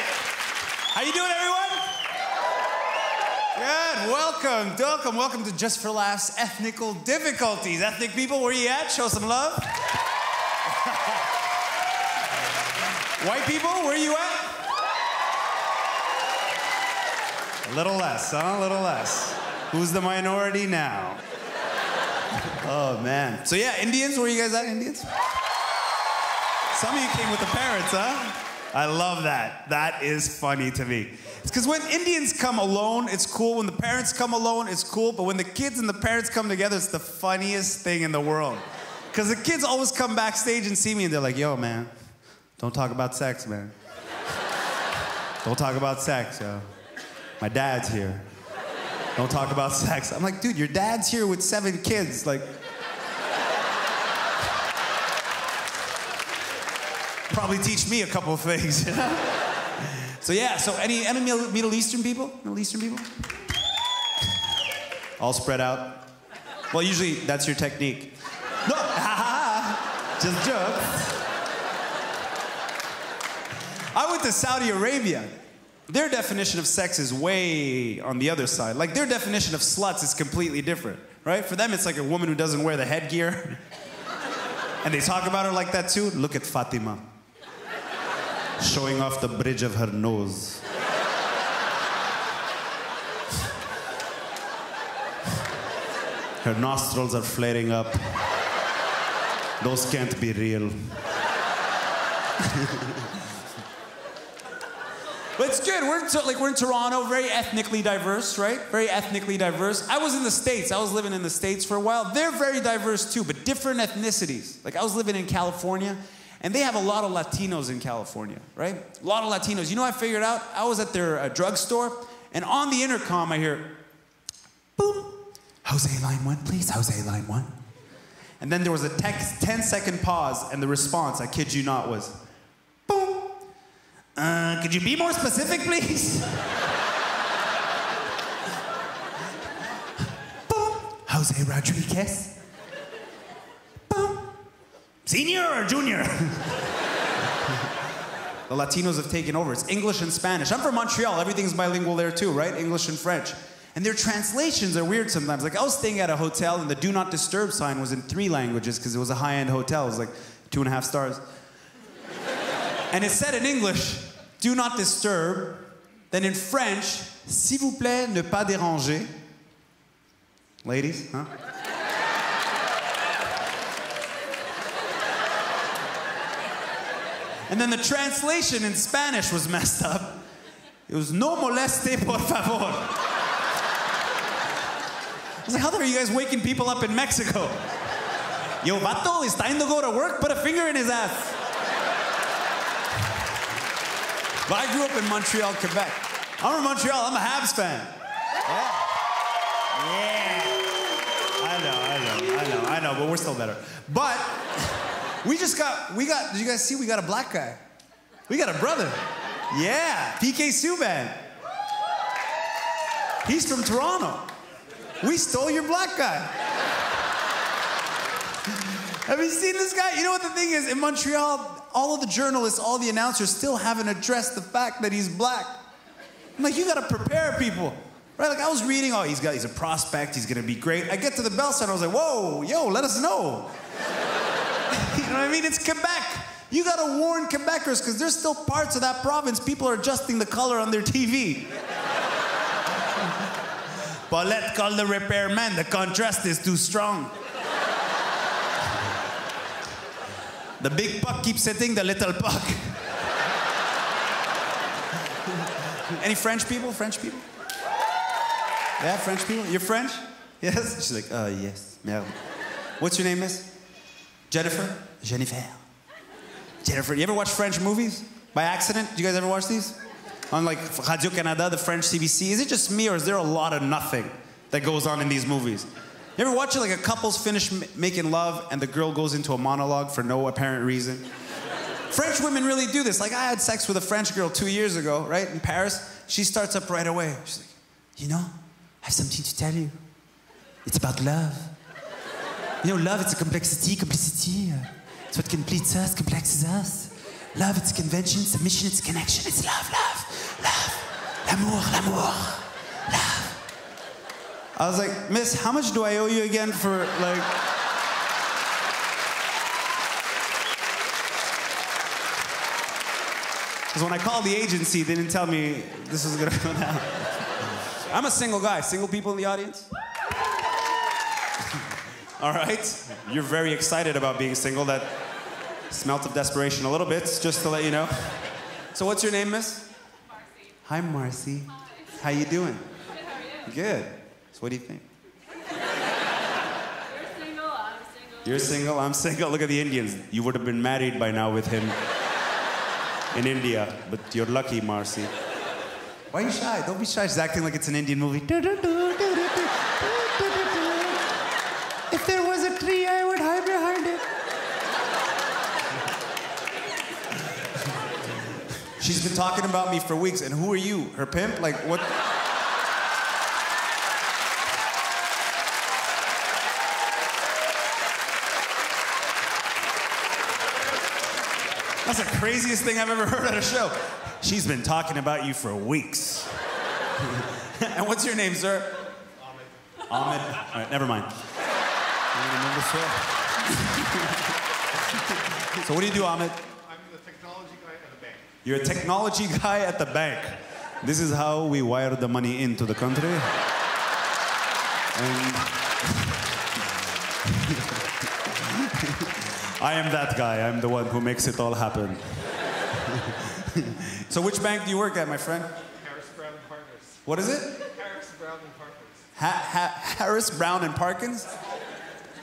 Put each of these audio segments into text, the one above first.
How you doing, everyone? Good. Welcome, welcome, welcome to Just for Laughs Ethnical Difficulties. Ethnic people, where you at? Show some love. White people, where you at? A little less, huh? A little less. Who's the minority now? Oh man. So yeah, Indians, where you guys at, Indians? Some of you came with the parents, huh? I love that. That is funny to me. It's because when Indians come alone, it's cool. When the parents come alone, it's cool. But when the kids and the parents come together, it's the funniest thing in the world. Because the kids always come backstage and see me and they're like, yo, man, don't talk about sex, man. don't talk about sex, yo. My dad's here. Don't talk about sex. I'm like, dude, your dad's here with seven kids. Like, probably teach me a couple of things. so yeah, so any, any Middle Eastern people? Middle Eastern people? All spread out. Well, usually that's your technique. No, just joke. I went to Saudi Arabia. Their definition of sex is way on the other side. Like their definition of sluts is completely different, right? For them, it's like a woman who doesn't wear the headgear. and they talk about her like that too. Look at Fatima showing off the bridge of her nose. Her nostrils are flaring up. Those can't be real. But it's good. We're like we're in Toronto, very ethnically diverse, right? Very ethnically diverse. I was in the states. I was living in the states for a while. They're very diverse too, but different ethnicities. Like I was living in California, and they have a lot of Latinos in California, right? A lot of Latinos. You know, I figured out. I was at their uh, drugstore, and on the intercom, I hear, boom, Jose line one, please. Jose line one. And then there was a text, 10 second pause, and the response, I kid you not, was, boom. Uh, could you be more specific, please? boom. Jose Rodriguez. Senior or junior? the Latinos have taken over. It's English and Spanish. I'm from Montreal. Everything's bilingual there too, right? English and French. And their translations are weird sometimes. Like I was staying at a hotel and the do not disturb sign was in three languages because it was a high-end hotel. It was like two and a half stars. and it said in English, do not disturb. Then in French, s'il vous plaît, ne pas déranger. Ladies, huh? And then the translation in Spanish was messed up. It was no moleste, por favor. I was like, how the are you guys waking people up in Mexico? Yo, vato, it's time to go to work, put a finger in his ass. But I grew up in Montreal, Quebec. I'm from Montreal, I'm a Habs fan. Yeah. Yeah. I know, I know, I know, I know, but we're still better. But we just got, we got, did you guys see we got a black guy? We got a brother. Yeah, PK Subban. He's from Toronto. We stole your black guy. Have you seen this guy? You know what the thing is? In Montreal, all of the journalists, all the announcers still haven't addressed the fact that he's black. I'm like, you gotta prepare people. Right? Like I was reading, oh, he's got he's a prospect, he's gonna be great. I get to the Bell Center, I was like, whoa, yo, let us know. You know what I mean? It's Quebec. You gotta warn Quebecers because there's still parts of that province people are adjusting the color on their TV. Paulette call the repairman, the contrast is too strong. the big puck keeps hitting the little puck. Any French people? French people? Yeah, French people? You're French? Yes? She's like, uh, yes. Merde. What's your name, miss? Jennifer? Jennifer. Jennifer. You ever watch French movies? By accident? Do you guys ever watch these? On like Radio Canada, the French CBC. Is it just me or is there a lot of nothing that goes on in these movies? You ever watch it like a couple's finish making love and the girl goes into a monologue for no apparent reason? French women really do this. Like I had sex with a French girl two years ago, right, in Paris. She starts up right away. She's like, you know, I have something to tell you. It's about love. You know, love, it's a complexity, complicity. It's what completes us, complexes us. Love, it's convention, it's a mission, it's connection. It's love, love. love, l'amour, l'amour, love. I was like, Miss, how much do I owe you again for like? Because when I called the agency, they didn't tell me this was gonna go down. I'm a single guy. Single people in the audience? All right. You're very excited about being single. That smelt of desperation a little bit, just to let you know. So what's your name, miss? Marcy. Hi, Marcy. How you doing? Good, how are you? Good. So what do you think? You're single, I'm single. You're single, I'm single. Look at the Indians. You would have been married by now with him in India, but you're lucky, Marcy. Why are you shy? Don't be shy. She's acting like it's an Indian movie. She's been talking about me for weeks, and who are you? Her pimp? Like, what? That's the craziest thing I've ever heard at a show. She's been talking about you for weeks. and what's your name, sir? Ahmed. Ahmed. All right, never mind. You remember, sir? so what do you do, Ahmed? I'm the technology guy at the bank. You're a technology guy at the bank. This is how we wire the money into the country. And I am that guy. I'm the one who makes it all happen. so which bank do you work at, my friend? Harris Brown and Partners. What is it? Harris Brown and Partners. Ha- ha- Harris Brown and Parkins?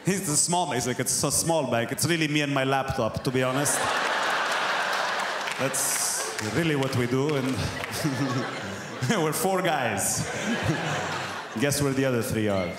He's the small bank. He's like, it's a small bank. It's really me and my laptop, to be honest. That's really what we do, and we're four guys. Guess where the other three are?